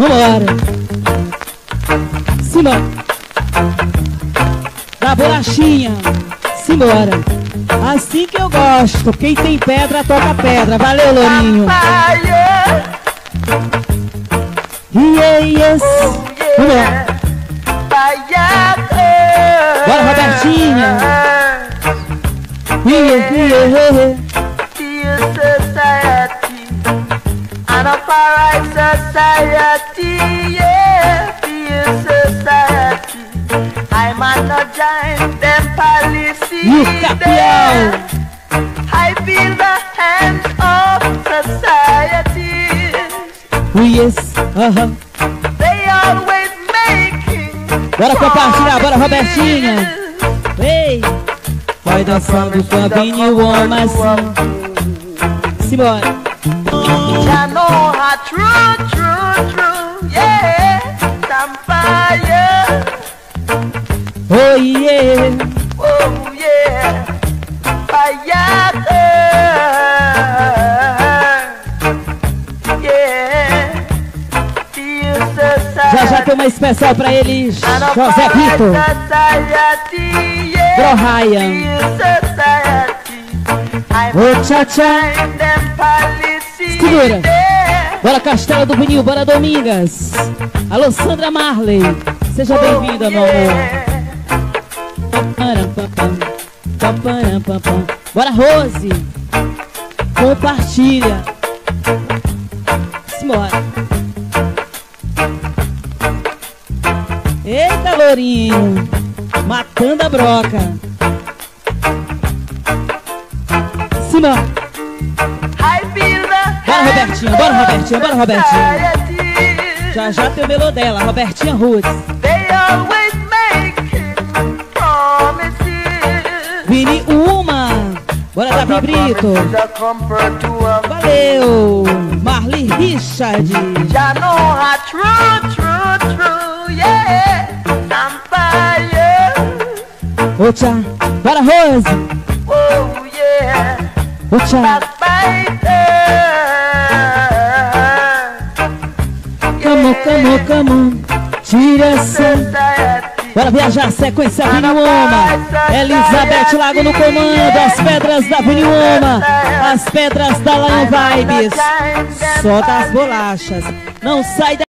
Vambora. Simbora. Da bolachinha. Simbora. Assim que eu gosto. Quem tem pedra, toca pedra. Valeu, Lourinho. Yeah, yes. Vambora. Bora, Robertinha. Yeah, yeah, yeah. And a alright society, yeah, feel society. I'm a giant them policy. Campeão. I feel the hands of society. Yes. Aham. They always making. Bora compartilhar, bora, Robertinha. Ei. Vai dançando Fabinho Woman assim. Simbora. Ya know how true, true, true, yeah. I'm fire, Oh yeah. oh yeah. Fire, yeah. Feel society. Já já tem uma especial pra eles. José yeah. Bro Ryan. Ô tchau, tchau. Yeah. Bora Castelo do Vinil, bora Domingas. Alô Sandra Marley. Seja bem-vinda, meu amor. Bora Rose. Compartilha. Simbora. Eita, Lourinho. Matando a broca. Simbora. Bora, Robertinha, bora, Robertinha, bora, Robertinha. Já já tem o melô dela, Robertinha Roots. They always making promises. Vini Uma. Bora Davi Brito. Valeu. Marli Richard. Ya know how true, true, true, yeah. I'm fire, Ô tchá. Bora Rose. oh yeah. Ô tchá. Camo. Tira essa. Bora viajar, sequência Vini Uma. Elizabeth Lago no comando. As pedras da Vini Uma. As pedras da Lion Vibes. Só das bolachas. Não sai da